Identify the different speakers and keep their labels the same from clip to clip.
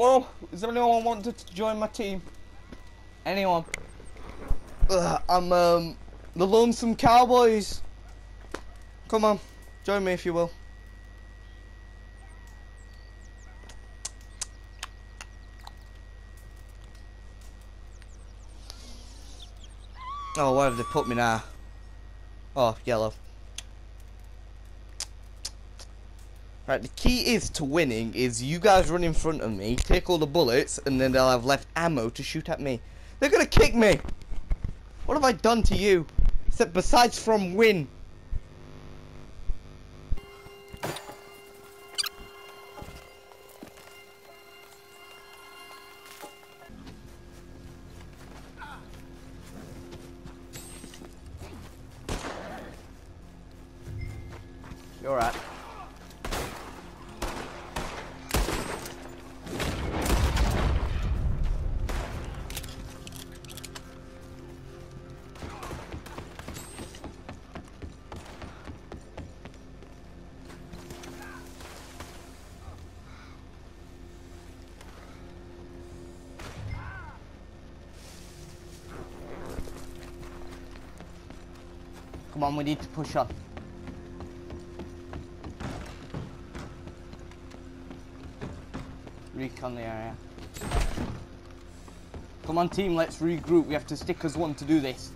Speaker 1: Oh, there anyone wanted to join my team? Anyone? Ugh, I'm um the Lonesome Cowboys. Come on, join me if you will. Oh, where have they put me now? Oh, yellow. Right, the key is to winning is you guys run in front of me, take all the bullets, and then they'll have left ammo to shoot at me. They're gonna kick me! What have I done to you? Except besides from win. You're right. Come on, we need to push on. Recon the area. Come on team, let's regroup. We have to stick as one to do this.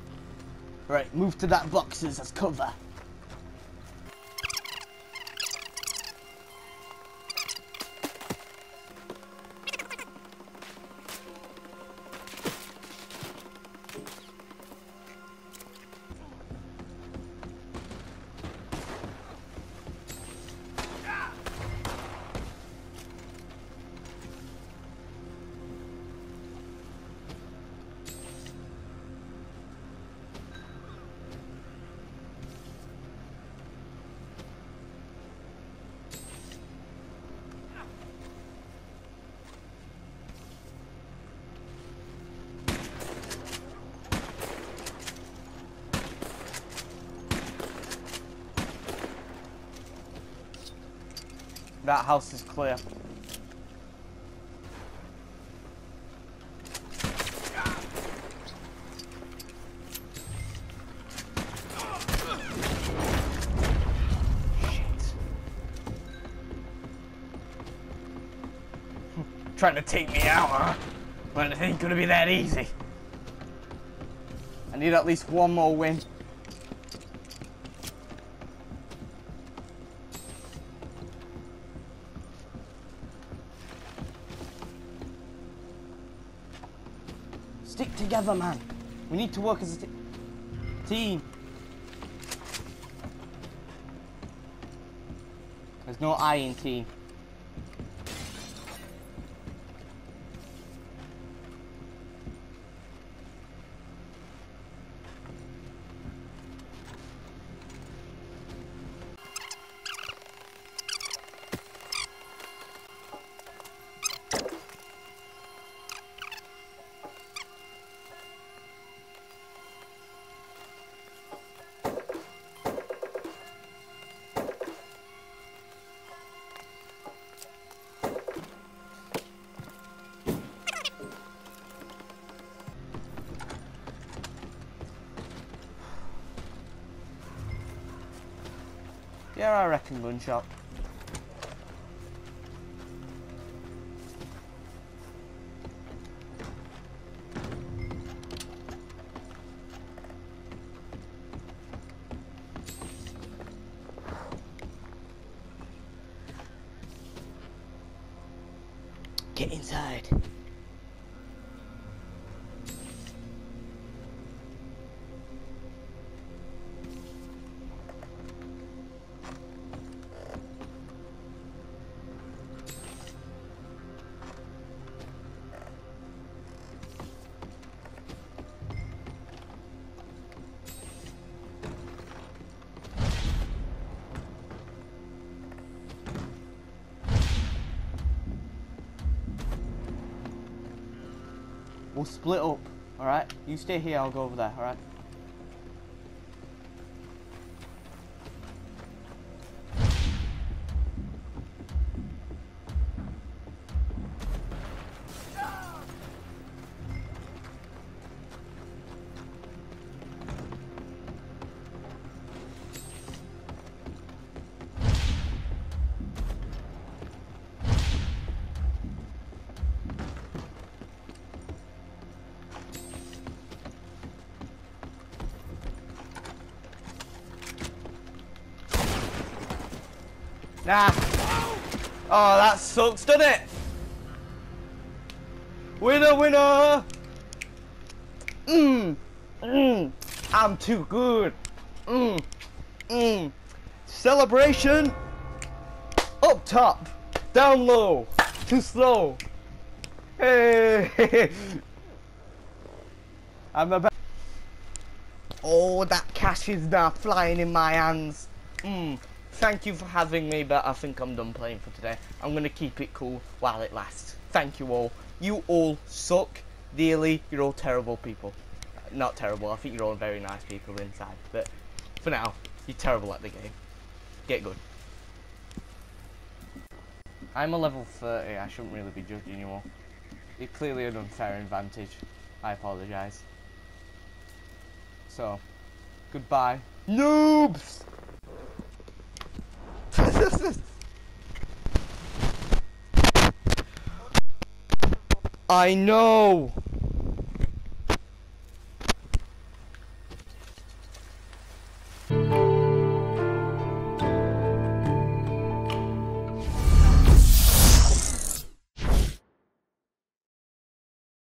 Speaker 1: Right, move to that boxes as cover. That house is clear. Shit. Trying to take me out, huh? Well, it ain't gonna be that easy. I need at least one more win. Stick together, man. We need to work as a team. There's no I in team. Yeah, I reckon gunshot. Get inside. We'll split up, alright? You stay here, I'll go over there, alright? Nah. Oh, that sucks, doesn't it? Winner, winner! Mmm. Mmm. I'm too good. Mmm. Mmm. Celebration. Up top. Down low. Too slow. Hey. I'm about. Oh, that cash is now flying in my hands. Mmm. Thank you for having me, but I think I'm done playing for today. I'm going to keep it cool while it lasts. Thank you all. You all suck dearly. You're all terrible people. Uh, not terrible. I think you're all very nice people inside. But for now, you're terrible at the game. Get good. I'm a level 30. I shouldn't really be judging you all. It's clearly an unfair advantage. I apologise. So, goodbye. Noobs! I know!